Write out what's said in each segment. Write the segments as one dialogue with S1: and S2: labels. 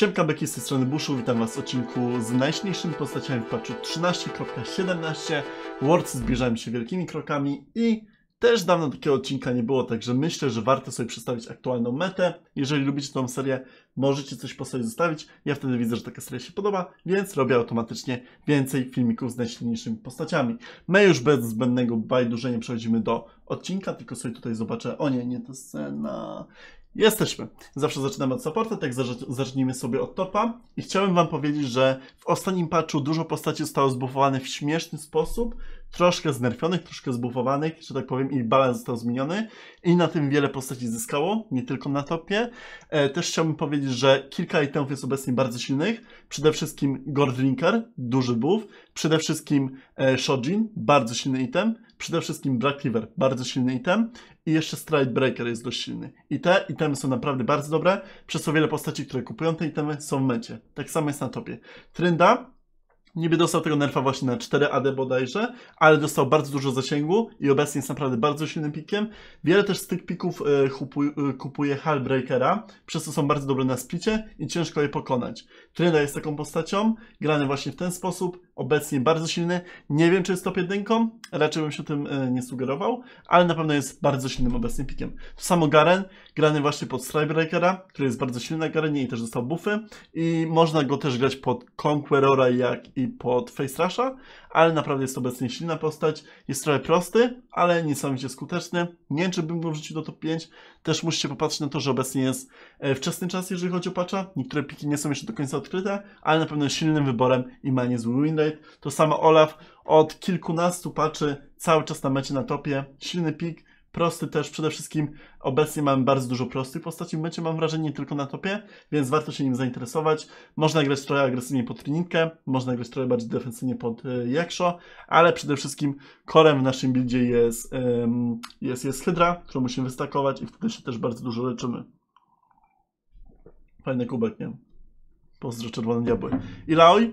S1: Siemka Beki z tej strony Buszu, witam was w odcinku z najsilniejszymi postaciami w patchu 13.17 Wordsy zbliżają się wielkimi krokami i też dawno takiego odcinka nie było, także myślę, że warto sobie przedstawić aktualną metę. Jeżeli lubicie tą serię, możecie coś po sobie zostawić. Ja wtedy widzę, że taka seria się podoba, więc robię automatycznie więcej filmików z najsilniejszymi postaciami. My już bez zbędnego bajdurzenia przechodzimy do odcinka, tylko sobie tutaj zobaczę, o nie, nie ta scena... Jesteśmy. Zawsze zaczynamy od supporta, tak zac- zacznijmy sobie od topa. I chciałem wam powiedzieć, że w ostatnim patchu dużo postaci zostało zbuffowanych w śmieszny sposób, troszkę znerfionych, troszkę zbuffowanych, że tak powiem, ich balans został zmieniony i na tym wiele postaci zyskało, nie tylko na topie. E, też chciałbym powiedzieć, że kilka itemów jest obecnie bardzo silnych. Przede wszystkim Gordlinker, duży buff. Przede wszystkim e, Shojin, bardzo silny item. Przede wszystkim Black Cleaver, bardzo silny item. I jeszcze Stride Breaker jest dość silny. I te itemy są naprawdę bardzo dobre, przez co wiele postaci, które kupują te itemy są w mecie. Tak samo jest na topie. Trynda Niby dostał tego nerfa właśnie na 4 AD bodajże, ale dostał bardzo dużo zasięgu i obecnie jest naprawdę bardzo silnym pikiem. Wiele też z tych pików e, kupuje Hallbreakera, przez co są bardzo dobre na splicie i ciężko je pokonać. Trynda jest taką postacią, grany właśnie w ten sposób, obecnie bardzo silny. Nie wiem, czy jest top 1, raczej bym się tym e, nie sugerował, ale na pewno jest bardzo silnym obecnie pikiem. To samo Garen, grany właśnie pod Strikebreakera, który jest bardzo silny na Garenie i też dostał buffy i można go też grać pod Conquerora jak i pod Face Rusha, ale naprawdę jest obecnie silna postać. Jest trochę prosty, ale niesamowicie skuteczny. Nie wiem, czy bym go wrzucił do top 5. Też musicie popatrzeć na to, że obecnie jest e, wczesny czas, jeżeli chodzi o patcha. Niektóre piki nie są jeszcze do końca odkryte, ale na pewno silnym wyborem i ma niezły win rate. To samo Olaf od kilkunastu patchy cały czas na mecie na topie. Silny pik, prosty też. Przede wszystkim obecnie mamy bardzo dużo prostych postaci w mecie, mam wrażenie, nie tylko na topie, więc warto się nim zainteresować. Można grać trochę agresywnie pod Trinitkę, można grać trochę bardziej defensywnie pod y, Jaksho, ale przede wszystkim korem w naszym buildzie jest, jest, jest Hydra, którą musimy wystakować i wtedy się też bardzo dużo leczymy. Fajny kubek, nie? Pozdro Czerwone Diabły. I Laoi?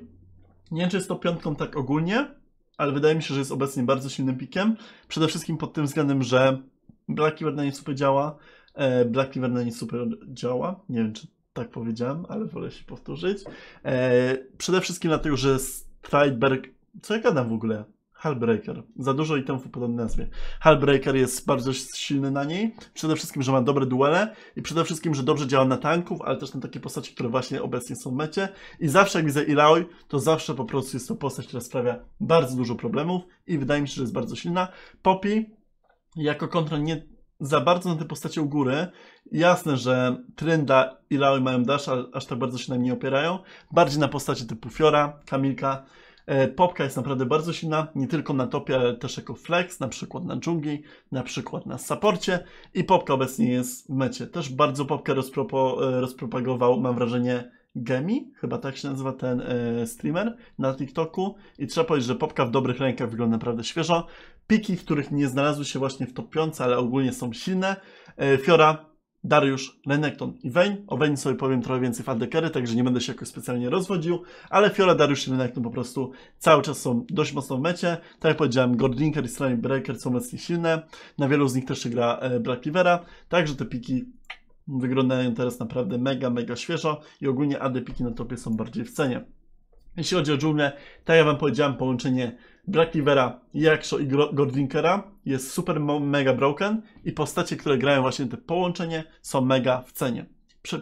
S1: Nie wiem, czy jest to piątką tak ogólnie, ale wydaje mi się, że jest obecnie bardzo silnym pikiem. Przede wszystkim pod tym względem, że Black Cleaver na nie super działa. E, Black Cleaver na super działa. Nie wiem, czy tak powiedziałem, ale wolę się powtórzyć. E, przede wszystkim dlatego, że Strideberg... Co ja gadam w ogóle? Hallbreaker. Za dużo itemów podobnej nazwie. Hallbreaker jest bardzo silny na niej. Przede wszystkim, że ma dobre duele i przede wszystkim, że dobrze działa na tanków, ale też na takie postaci, które właśnie obecnie są w mecie. I zawsze jak widzę Ilaoi, to zawsze po prostu jest to postać, która sprawia bardzo dużo problemów i wydaje mi się, że jest bardzo silna. Poppy jako kontra nie za bardzo na te postacie u góry. Jasne, że Trynda i Laoi mają dash, aż tak bardzo się na mnie nie opierają. Bardziej na postacie typu Fiora, Kamilka. E, Popka jest naprawdę bardzo silna, nie tylko na topie, ale też jako flex, na przykład na dżungli, na przykład na supporcie i Popka obecnie jest w mecie. Też bardzo Popkę rozpropo, e, rozpropagował, mam wrażenie, Gemi, chyba tak się nazywa ten e, streamer na TikToku i trzeba powiedzieć, że Popka w dobrych rękach wygląda naprawdę świeżo. Piki, których nie znalazły się właśnie w top 5, ale ogólnie są silne. Fiora, Dariusz, Renekton i Vayne. O Vayne sobie powiem trochę więcej w Adekery, także nie będę się jakoś specjalnie rozwodził, ale Fiora, Dariusz i Renekton po prostu cały czas są dość mocno w mecie. Tak jak powiedziałem, Gordlinker i Strike Breaker są obecnie silne. Na wielu z nich też się gra e, Black Cleavera, także te piki wyglądają teraz naprawdę mega, mega świeżo i ogólnie AD piki na topie są bardziej w cenie. Jeśli chodzi o dżunglę, tak jak Wam powiedziałem, połączenie Black Cleavera, Jaksho i Gordlinkera jest super mega broken i postacie, które grają właśnie te połączenie są mega w cenie.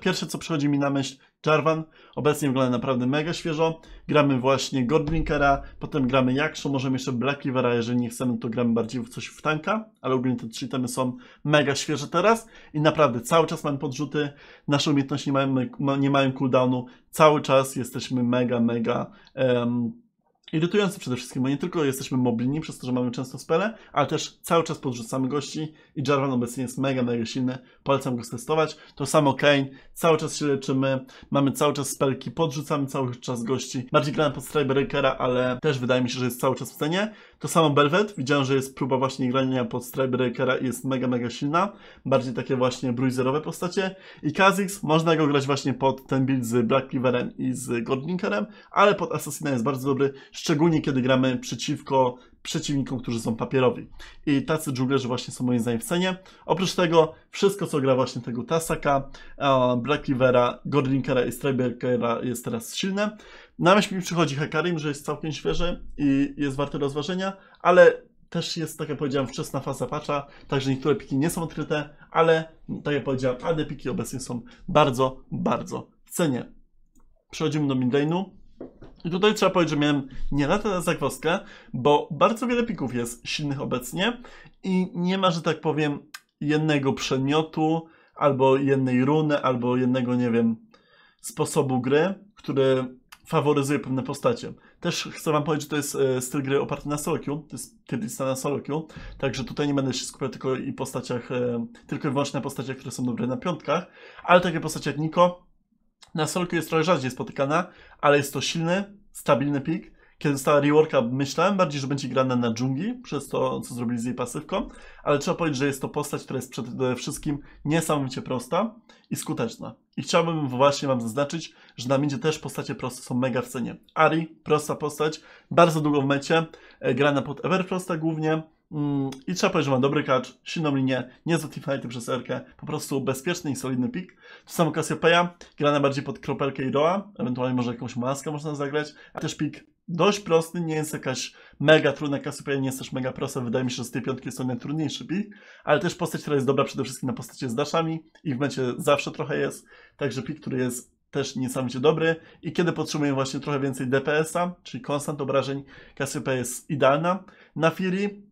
S1: Pierwsze co przychodzi mi na myśl Jarvan, obecnie wygląda naprawdę mega świeżo. Gramy właśnie Gordlinkera, potem gramy Jaksho, możemy jeszcze Black jeżeli nie chcemy, to gramy bardziej w coś w tanka, ale ogólnie te trzy temy są mega świeże teraz i naprawdę cały czas mamy podrzuty, nasze umiejętności nie mają, nie mają cooldownu, cały czas jesteśmy mega, mega um, irytujące przede wszystkim, bo nie tylko jesteśmy mobilni przez to, że mamy często spele, ale też cały czas podrzucamy gości i Jarvan obecnie jest mega, mega silny, polecam go testować. To samo Kane, cały czas się leczymy, mamy cały czas spelki, podrzucamy cały czas gości. Bardziej grałem pod Strybreakera, ale też wydaje mi się, że jest cały czas w cenie. To samo Belvet, widziałem, że jest próba właśnie grania pod Strybreakera i jest mega, mega silna. Bardziej takie właśnie bruiserowe postacie. I Kha'Zix, można go grać właśnie pod ten build z Black Cleaverem i z Gordlinkerem, ale pod Assassina jest bardzo dobry, szczególnie kiedy gramy przeciwko przeciwnikom, którzy są papierowi. I tacy dżunglerzy właśnie są moim zdaniem w cenie. Oprócz tego, wszystko co gra właśnie tego Tasaka, Black Rivera, i Strybreakera jest teraz silne. Na myśl mi przychodzi Hekarim, że jest całkiem świeży i jest warty rozważenia, ale też jest, tak jak powiedziałem, wczesna faza patcha, także niektóre piki nie są odkryte, ale tak jak powiedziałem, AD piki obecnie są bardzo, bardzo w cenie. Przechodzimy do midlane'u. I tutaj trzeba powiedzieć, że miałem nie na zagwozdkę, bo bardzo wiele pików jest silnych obecnie i nie ma, że tak powiem, jednego przedmiotu, albo jednej runy, albo jednego, nie wiem, sposobu gry, który faworyzuje pewne postacie. Też chcę wam powiedzieć, że to jest e, styl gry oparty na solo queue, to jest tyrlista na solo queue, także tutaj nie będę się skupiał tylko i postaciach, e, tylko i wyłącznie na postaciach, które są dobre na piątkach, ale takie postacie jak Niko, na queue jest trochę rzadziej spotykana, ale jest to silny, stabilny pik, kiedy została reworka, myślałem bardziej, że będzie grana na dżungli, przez to, co zrobili z jej pasywką, ale trzeba powiedzieć, że jest to postać, która jest przede wszystkim niesamowicie prosta i skuteczna. I chciałbym właśnie Wam zaznaczyć, że na midzie też postacie proste są mega w cenie. Ari, prosta postać, bardzo długo w mecie, e, grana pod Everfrosta głównie, Mm, I trzeba powiedzieć, że ma dobry catch, silną linię, nie zatifajty przez Erkę, po prostu bezpieczny i solidny pik. To samo Cassiopeia, grana bardziej pod kropelkę i roa, ewentualnie może jakąś maskę można zagrać, a też pik dość prosty, nie jest jakaś mega trudna, Cassiopeia nie jest też mega prosta, wydaje mi się, że z tej piątki jest to najtrudniejszy pik, ale też postać, która jest dobra przede wszystkim na postacie z daszami i w mecie zawsze trochę jest, także pik, który jest też niesamowicie dobry i kiedy potrzebuję właśnie trochę więcej DPS-a, czyli konstant obrażeń, Cassiopeia jest idealna. Na Fury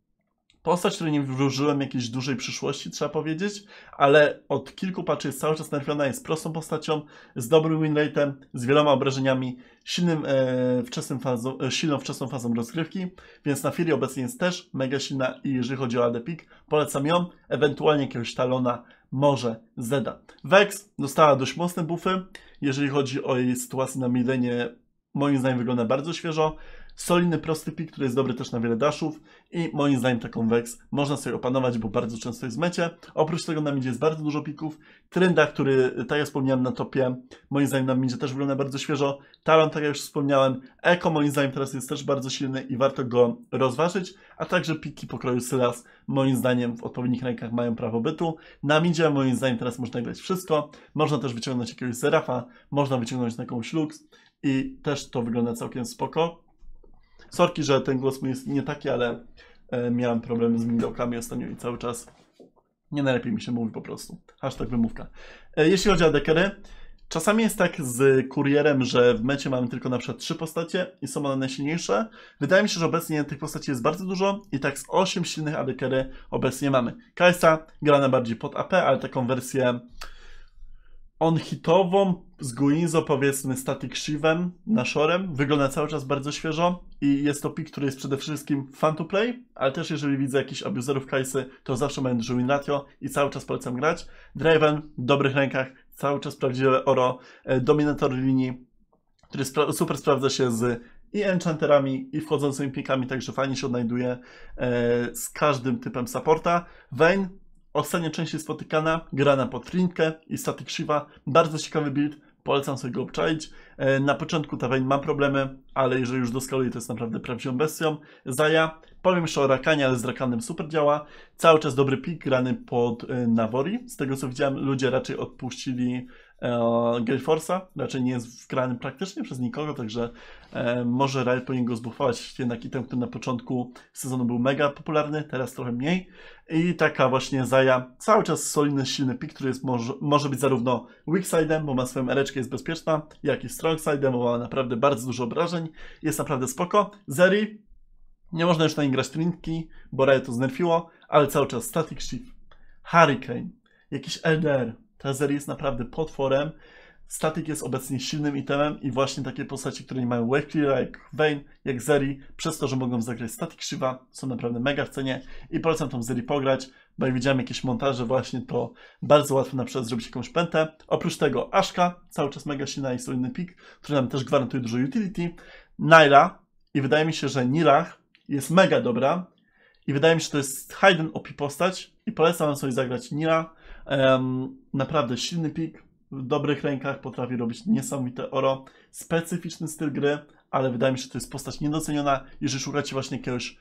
S1: postać, której nie wróżyłem jakiejś dużej przyszłości, trzeba powiedzieć, ale od kilku patrzy jest cały czas nerfiona, jest prostą postacią, z dobrym winrate'em, z wieloma obrażeniami, silnym, e, wczesnym fazą, e, silną wczesną fazą rozgrywki, więc na Fury obecnie jest też mega silna i jeżeli chodzi o AD Pick, polecam ją, ewentualnie jakiegoś Talona, może Zeda. Vex dostała dość mocne buffy, jeżeli chodzi o jej sytuację na milenie, moim zdaniem wygląda bardzo świeżo, Solidny, prosty pik, który jest dobry też na wiele dashów i moim zdaniem taką Vex można sobie opanować, bo bardzo często jest w mecie. Oprócz tego na midzie jest bardzo dużo pików. Trynda, który, tak jak wspomniałem na topie, moim zdaniem na midzie też wygląda bardzo świeżo. Talon, tak jak już wspomniałem. Eko moim zdaniem teraz jest też bardzo silny i warto go rozważyć, a także piki pokroju Sylas moim zdaniem w odpowiednich rękach mają prawo bytu. Na midzie moim zdaniem teraz można grać wszystko. Można też wyciągnąć jakiegoś Zerafa, można wyciągnąć jakąś Lux i też to wygląda całkiem spoko. Sorki, że ten głos mój jest nie taki, ale e, miałem problemy z midełkami ostatnio i cały czas nie najlepiej mi się mówi po prostu. Hashtag wymówka. E, jeśli chodzi o dekery, czasami jest tak z kurierem, że w mecie mamy tylko na przykład trzy postacie i są one najsilniejsze. Wydaje mi się, że obecnie tych postaci jest bardzo dużo i tak z 8 silnych adekery obecnie mamy. Kajsa grana bardziej pod AP, ale taką wersję on-hitową z Guinzo powiedzmy Static Shivem na Shorem. Wygląda cały czas bardzo świeżo i jest to pick, który jest przede wszystkim fun to play, ale też jeżeli widzę jakichś abuserów Kajsy, to zawsze mają duży win ratio i cały czas polecam grać. Draven w dobrych rękach, cały czas prawdziwe oro, e, dominator linii, który spra super sprawdza się z i enchanterami, i wchodzącymi pikami, także fajnie się odnajduje e, z każdym typem supporta. Vayne Ostatnio częściej spotykana, grana pod Trinkę i Static Shiva. Bardzo ciekawy build, polecam sobie go obczaić. E, na początku ta Vayne ma problemy, ale jeżeli już doskaluje, to jest naprawdę prawdziwą bestią. Zaya, powiem jeszcze o Rakanie, ale z Rakanem super działa. Cały czas dobry pik grany pod e, Navori. Z tego co widziałem, ludzie raczej odpuścili e, Gale Force'a. Raczej nie jest wgrany praktycznie przez nikogo, także e, może Riot powinien go zbufować. Jednak item, który na początku sezonu był mega popularny, teraz trochę mniej. I taka właśnie Zaya, cały czas solidny, silny pik, który jest, może, może być zarówno weak side'em, bo ma swoją ereczkę, jest bezpieczna, jak i strong side'em, bo ma naprawdę bardzo dużo obrażeń. Jest naprawdę spoko. Zeri, nie można już na grać trinki, bo Riot to znerfiło, ale cały czas Static Shift, Hurricane, jakiś LDR, ta Zeri jest naprawdę potworem. Static jest obecnie silnym itemem i właśnie takie postaci, które nie mają wave clear, jak Vayne, jak Zeri, przez to, że mogą zagrać Static Shiva, są naprawdę mega w cenie i polecam tą Zeri pograć, bo jak widziałem jakieś montaże właśnie, to bardzo łatwo na przykład zrobić jakąś pętę. Oprócz tego Ashka, cały czas mega silna i solidny pick, który nam też gwarantuje dużo utility. Naila i wydaje mi się, że Nilach jest mega dobra i wydaje mi się, że to jest hidden OP postać i polecam wam sobie zagrać Nila. Um, naprawdę silny pik, w dobrych rękach, potrafi robić niesamowite oro, specyficzny styl gry, ale wydaje mi się, że to jest postać niedoceniona, jeżeli szukacie właśnie jakiegoś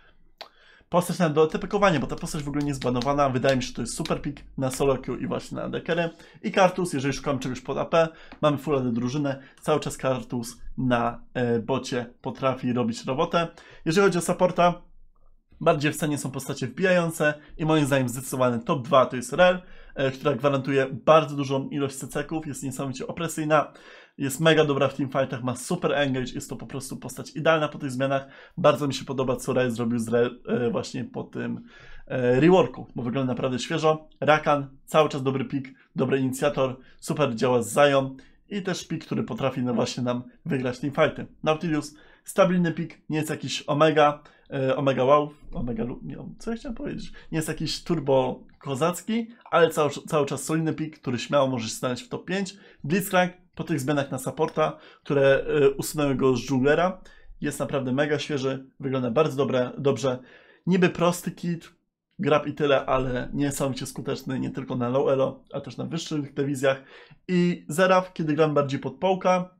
S1: postać na do tepekowania, bo ta postać w ogóle nie jest banowana. Wydaje mi się, że to jest super pick na solo queue i właśnie na dekery. I Kartus, jeżeli szukam czegoś pod AP, mamy full AD drużynę, cały czas Kartus na e, bocie potrafi robić robotę. Jeżeli chodzi o supporta, bardziej w scenie są postacie wbijające i moim zdaniem zdecydowany top 2 to jest Rel, e, która gwarantuje bardzo dużą ilość CC-ków, jest niesamowicie opresyjna, jest mega dobra w teamfightach, ma super engage, jest to po prostu postać idealna po tych zmianach. Bardzo mi się podoba, co Rel zrobił z Rel e, właśnie po tym e, reworku, bo wygląda naprawdę świeżo. Rakan, cały czas dobry pick, dobry inicjator, super działa z Zion i też pick, który potrafi no właśnie nam wygrać teamfighty. Nautilus, stabilny pick, nie jest jakiś omega, omega wow, omega lub, nie co ja chciałem powiedzieć, nie jest jakiś turbo kozacki, ale cały, cały czas solidny pick, który śmiało może się znaleźć w top 5. Blitzcrank po tych zmianach na supporta, które e, usunęły go z dżunglera, jest naprawdę mega świeży, wygląda bardzo dobre, dobrze. Niby prosty kit, grab i tyle, ale niesamowicie skuteczny nie tylko na low elo, ale też na wyższych dywizjach. I Zeraf, kiedy gram bardziej pod połka,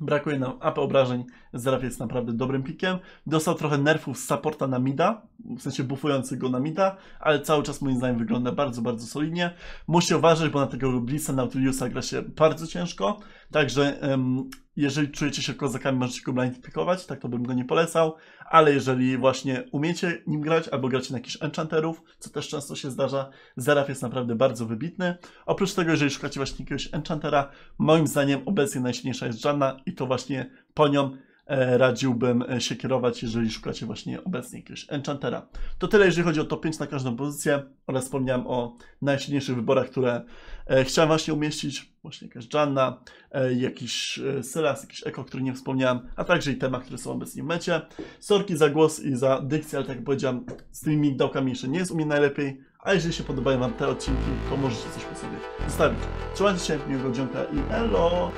S1: brakuje nam AP obrażeń, Zeraf jest naprawdę dobrym pikiem. Dostał trochę nerfów z supporta na mida, w sensie buffujący go na mida, ale cały czas moim zdaniem wygląda bardzo, bardzo solidnie. Musi uważać, bo na tego Blissa Nautiliusa gra się bardzo ciężko, także em, jeżeli czujecie się kozakami, możecie go blind tak to bym go nie polecał, ale jeżeli właśnie umiecie nim grać, albo gracie na jakichś enchanterów, co też często się zdarza, Zeraf jest naprawdę bardzo wybitny. Oprócz tego, jeżeli szukacie właśnie jakiegoś enchantera, moim zdaniem obecnie najsilniejsza jest Janna i to właśnie po nią radziłbym e, się kierować, jeżeli szukacie właśnie obecnie jakiegoś enchantera. To tyle, jeżeli chodzi o top 5 na każdą pozycję oraz wspomniałem o najsilniejszych wyborach, które e, chciałem właśnie umieścić. Właśnie jakaś Janna, e, jakiś e, Sylas, jakiś Eko, który nie wspomniałem, a także i temat, które są obecnie w mecie. Sorki za głos i za dykcję, ale tak jak powiedziałem, z tymi migdałkami jeszcze nie jest u mnie najlepiej. A jeżeli się podobają Wam te odcinki, to możecie coś po sobie zostawić. Trzymajcie się, miłego dzionka i elo!